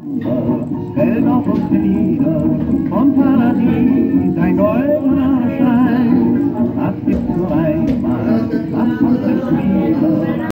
Head of a